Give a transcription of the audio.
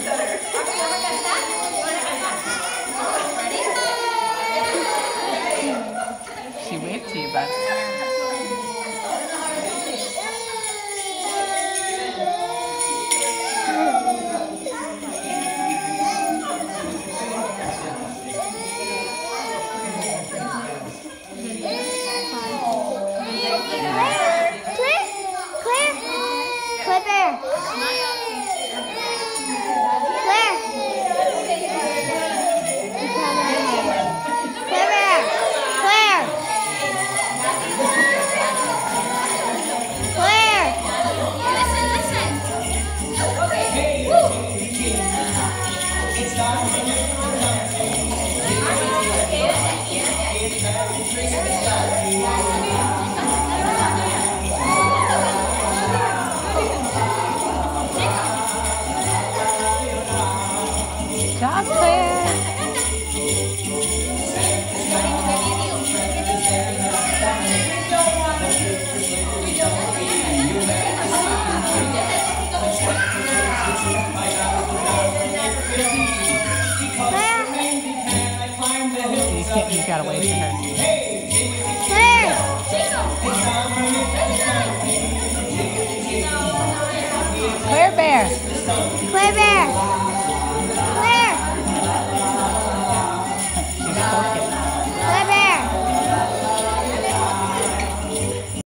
She Job, Claire. You can't. Gotta wave to her. Claire. Claire Bear. Claire Bear.